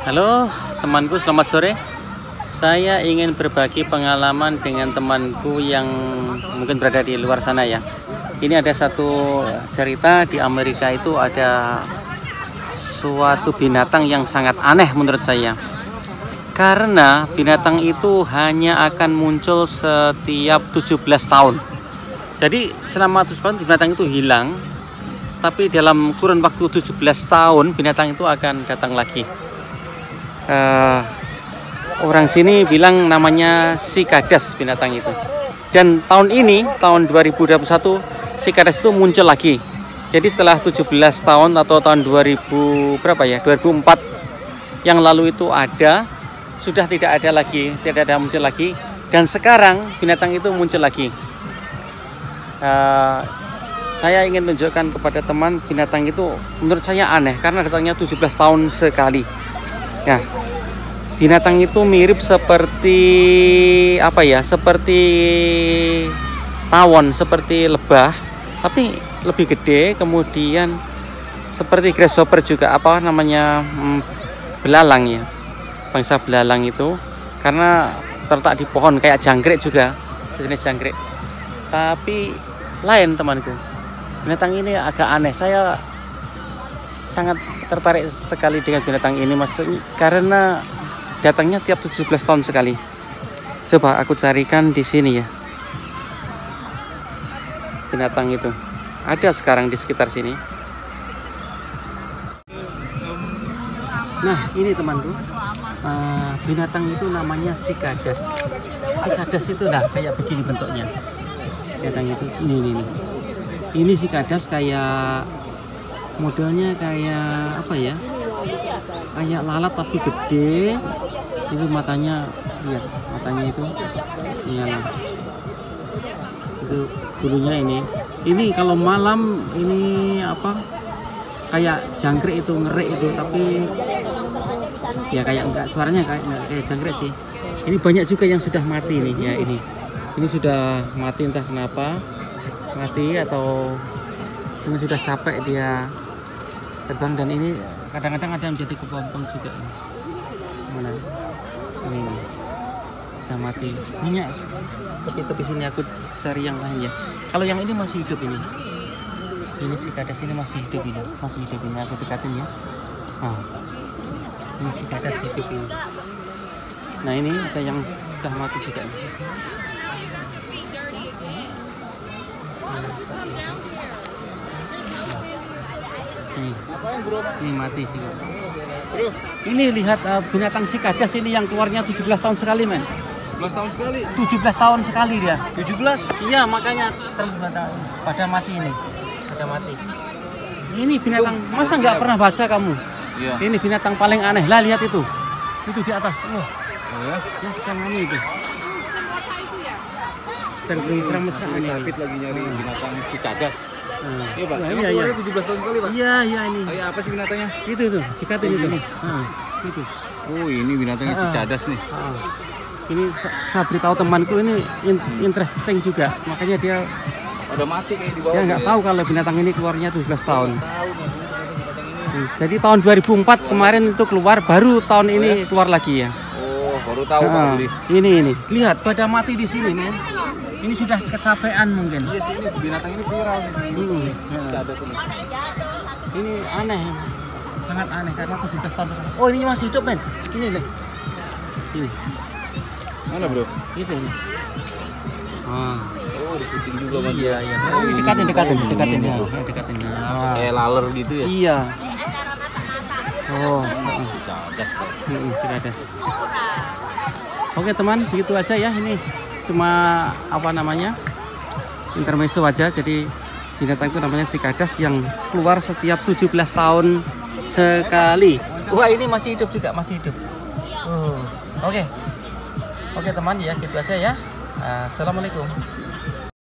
Halo temanku, selamat sore. Saya ingin berbagi pengalaman dengan temanku yang mungkin berada di luar sana ya. Ini ada satu cerita di Amerika itu ada suatu binatang yang sangat aneh menurut saya. Karena binatang itu hanya akan muncul setiap 17 tahun. Jadi selama 17 tahun binatang itu hilang, tapi dalam kurun waktu 17 tahun binatang itu akan datang lagi. Eh, orang sini bilang namanya sikadas binatang itu. Dan tahun ini, tahun 2021, sikadas itu muncul lagi. Jadi setelah 17 tahun atau tahun 2000 berapa ya? 2004 yang lalu itu ada, sudah tidak ada lagi, tidak ada muncul lagi. Dan sekarang binatang itu muncul lagi. Eh, saya ingin tunjukkan kepada teman binatang itu menurut saya aneh karena datangnya 17 tahun sekali. Nah, binatang itu mirip seperti apa ya? Seperti tawon, seperti lebah, tapi lebih gede. Kemudian seperti grasshopper juga apa namanya hmm, belalang ya, bangsa belalang itu karena terletak di pohon kayak jangkrik juga, sejenis jangkrik. Tapi lain temanku, binatang ini agak aneh. Saya sangat tertarik sekali dengan binatang ini maksudnya karena datangnya tiap 17 tahun sekali. Coba aku carikan di sini ya. Binatang itu. Ada sekarang di sekitar sini. Nah, ini temanku. Eh, binatang itu namanya sikadas. Sikadas itu nah kayak begini bentuknya. Binatang itu ini ini. ini. Ini sikadas kayak modelnya kayak apa ya? Kayak lalat tapi gede. Itu matanya lihat matanya itu nyala. Itu bulunya ini. Ini kalau malam ini apa? Kayak jangkrik itu ngerik itu tapi ya kayak enggak suaranya kayak kayak jangkrik sih. Ini banyak juga yang sudah mati nih ya ini. Ini sudah mati entah kenapa. Mati atau mungkin sudah capek dia terbang. Dan ini kadang-kadang ada yang menjadi kepompong juga. Mana? Ini sudah mati. Banyak tepi-tepi sini aku cari yang lain ya. Kalau yang ini masih hidup ini. Ini si kadas ini masih hidup ini. Masih hidup ini. Aku dekatin ya. Ah ini si kadas hidup ini. Nah ini ada yang sudah mati juga. nih. Nih, ini mati sih. Ini lihat uh, binatang sikadas ini yang keluarnya 17 tahun sekali, men. 11 tahun sekali. 17 tahun sekali dia. 17. Iya, makanya terbatas pada mati ini. Pada mati. Ini binatang masa nggak pernah baca kamu? Iya. Ini binatang paling aneh. Lah lihat itu. Itu di atas. Wah, Oh ya. dia sedang ini itu. Sedang mesra-mesra Ini ini. Sapit lagi nyari binatang cicadas. Nah, Iya, Pak. Emang iya, iya. keluarnya 17 tahun sekali, Pak. Iya, iya ini. Kayak apa sih binatangnya? Itu tuh, dikatin itu. Nah, itu. Oh, ini binatangnya Ah. cicadas nih. Ah. Ini sa- saya beritahu temanku ini in- interesting juga, makanya dia Ada mati kayak di bawah. dia nggak ya. tahu kalau binatang ini keluarnya 17 tahun. Ini. Hmm, Jadi tahun 2004 kemarin itu keluar, baru tahun ini keluar lagi ya. Oh, baru tahu Pak Ah, beli. ini ini, lihat pada mati di sini men. Ini sudah kecapean mungkin. Iya sih ini binatang ini viral. Hmm, ya. Ini. Aneh, sangat aneh karena 17 tahun. Oh ini masih hidup men. Ini nih, ini, Mana, Bro? itu ini. Ah. Oh, di syuting juga Mas. Iya, iya. Ini dekatin, dekatin, dekatin ya. Dekatin ya. Kayak laler gitu ya. Iya. Oh, Pak. Mm-mm, Cicadas. Oke teman, begitu aja ya. Ini cuma apa namanya intermezzo aja. Jadi binatang itu namanya sikadas yang keluar setiap 17 tahun sekali. Wah ini masih hidup juga, masih hidup. Oh, Oke, oke teman ya, gitu aja ya. Assalamualaikum.